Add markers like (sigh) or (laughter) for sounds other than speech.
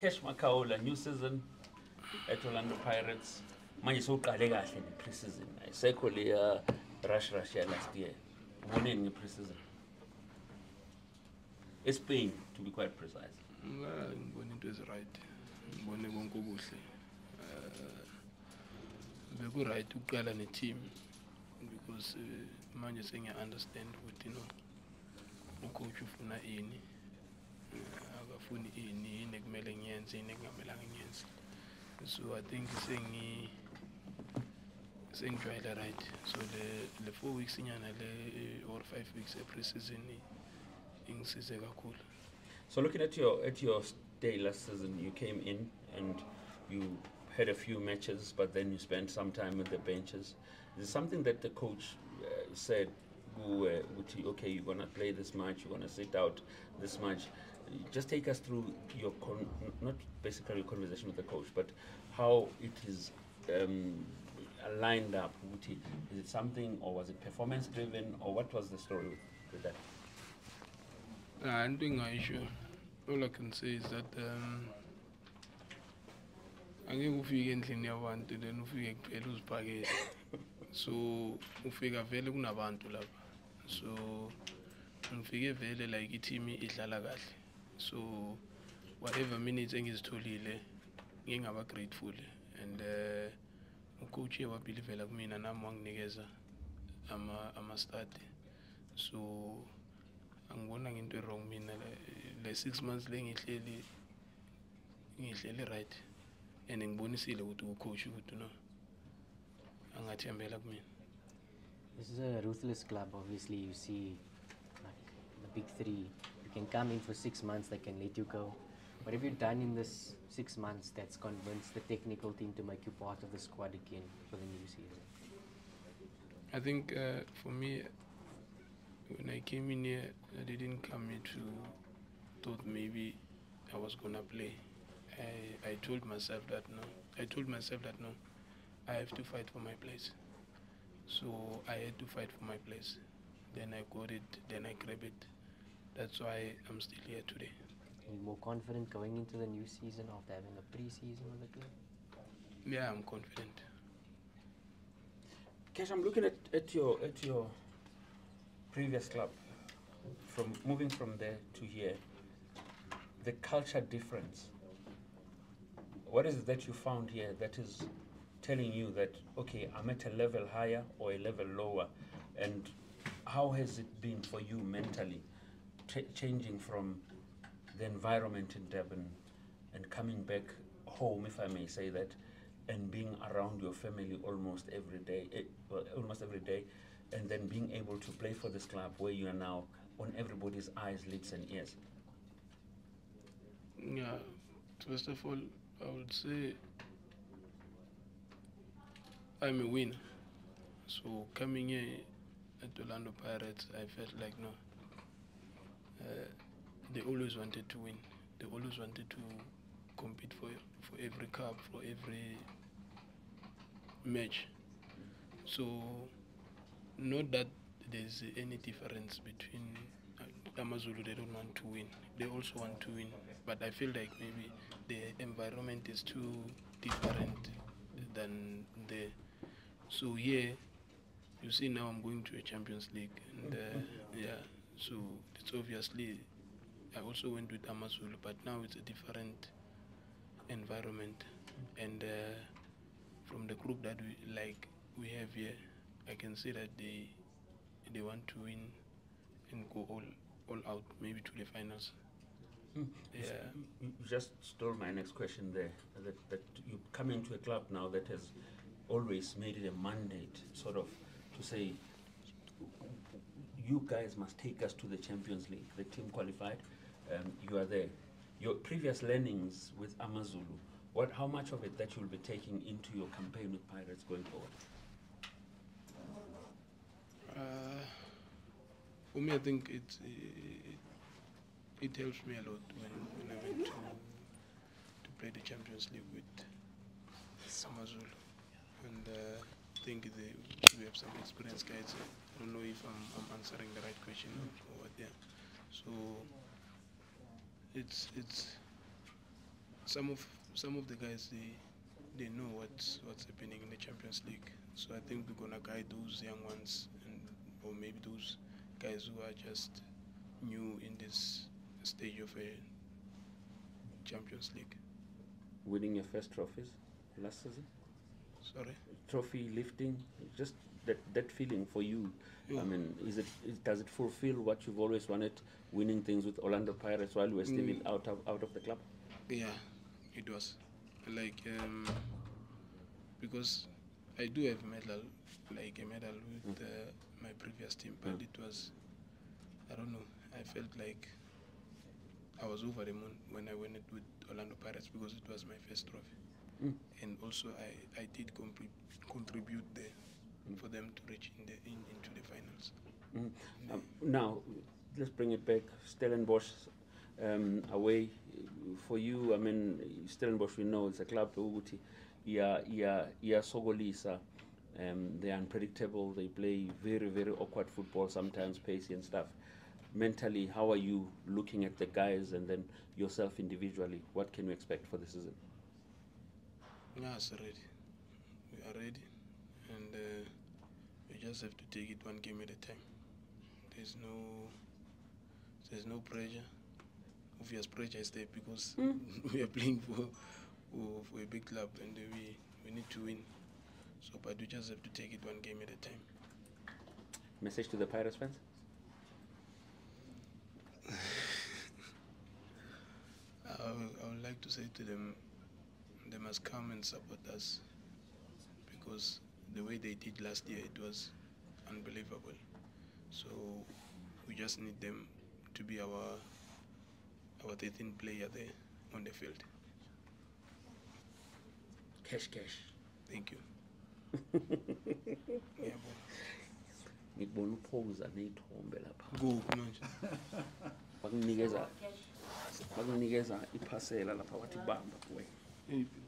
Cash Makhaula, new season at Orlando Pirates. Manje sowuqale kahle ne-preseason. Ayisekho leya rush rush ya last year. Uboneni nge-preseason? eSpain to be quite precise. Nga ngibona into ezi-right ngibone konke okuhle Eh, beku-right ukuqala ne-team because eh, manje sengiya-understand ukuthi no ucoach ufuna ini so i think sengi sengijwayele right. So le, le four weeks inyana le or five weeks e-pre-season ingisize kakhulu. So looking at your at your stay last season, you came in and you had a few matches, but then you spent some time with the benches. Is it something that the coach uh, said, "Who, uh, okay, you're gonna play this much, you're gonna sit out this much"? Just take us through your con- not basically your conversation with the coach, but how it is um, lined up. Is it something, or was it performance driven, or what was the story with, with that? Ah, into engingayisho all i can say is that um angeke ufike endlini yabantu then ufike kuphela uziphakele (laughs) so ufika vele kunabantu lapha so ngifike vele like i-team idlala kahle. So whatever minutes engizitholile ngingaba grateful. And uh, ucoach wabhilivela kumina nami wanginikeza ama- ama-study so angibona ngento e-wrong mina. Le- le six months le ngihleli ngihleli right. And ngibonisile ukuthi ucoach ukuthi no angathembela kumina. This is a ruthless club. Obviously, you see, like the big three. You can come in for six months; they can let you go. What have you done in this six months that's convinced the technical team to make you part of the squad again for the new season? I think uh, for me, when I came in here, I didn't come here to thought maybe I was gonna play. I I told myself that no. I told myself that no. I have to fight for my place. So I had to fight for my place. Then I got it. Then I grabbed it. That's why I'm still here today. Are you more confident going into the new season after having a pre-season with the club? Yeah, I'm confident. Cash, I'm looking at, at your at your previous club, from moving from there to here. The culture difference. What is it that you found here that is telling you that okay, I'm at a level higher or a level lower, and how has it been for you mentally, ch- changing from the environment in Durban and coming back home, if I may say that, and being around your family almost every day, eh, almost every day, and then being able to play for this club where you are now on everybody's eyes, lips, and ears. Yeah, first of all, I would say I'm a winner. So coming here at Orlando Pirates, I felt like no. Uh, they always wanted to win. They always wanted to compete for for every cup, for every match. So, not that there's any difference between uh, Amazulu. They don't want to win. They also want to win. But I feel like maybe the environment is too different than the. So here, you see now I'm going to a Champions League, and uh, yeah, so it's obviously I also went with Amazulu, but now it's a different environment, and uh, from the group that we like we have here, I can see that they they want to win and go all all out, maybe to the finals. Mm. Yeah. You you just stole my next question there. That, that you come into a club now that has always made it a mandate, sort of, to say, you guys must take us to the Champions League. The team qualified, um, you are there. Your previous learnings with Amazulu, what, how much of it that you'll be taking into your campaign with Pirates going forward? Uh, for me, I think it, it it helps me a lot when, when I went to to play the Champions League with Amazulu, uh, I think they, we have some experienced guys. I don't know if I'm, I'm answering the right question or what. Yeah, so it's it's some of some of the guys they they know what's what's happening in the Champions League. So I think we're gonna guide those young ones and or maybe those guys who are just new in this stage of a Champions League. Winning your first trophies last season, Sorry. trophy lifting, just that that feeling for you. I mean, is it is, does it fulfill what you've always wanted, winning things with Orlando Pirates while you were still in, Mm. out of out of the club? Yeah, it was like um, because I do have medal, like a medal with uh, my previous team, but Mm. it was I don't know. I felt like I was over the moon when I went it with Orlando Pirates because it was my first trophy, Mm. and also I I did contribute there for them to reach in the in, into the finals. Mm. Um, now, let's bring it back. Stellenbosch um, away for you. I mean, Stellenbosch we know it's a club ukuthi iya iya iyasokolisa. Um, they're unpredictable. They play very very awkward football sometimes, pacey and stuff. Mentally, how are you looking at the guys and then yourself individually? What can you expect for the season? Yes, ready. We are ready, and uh, we just have to take it one game at a time. There's no, there's no pressure. Obvious pressure is there because (laughs) we are playing for, for for a big club, and we we need to win. So, but we just have to take it one game at a time. Message to the Pirates fans. (laughs) I would, I would like to say to them, they must come and support us because the way they did last year, it was unbelievable. So we just need them to be our our 13th player there on the field. Cash, cash. Thank you. (laughs) Ngiyabonga. ngikubona uphoza neyithombe lapha Kuphi manje? bakunikeza bakunikeza iphasela lapha wathi bamba kuwe Yiphi?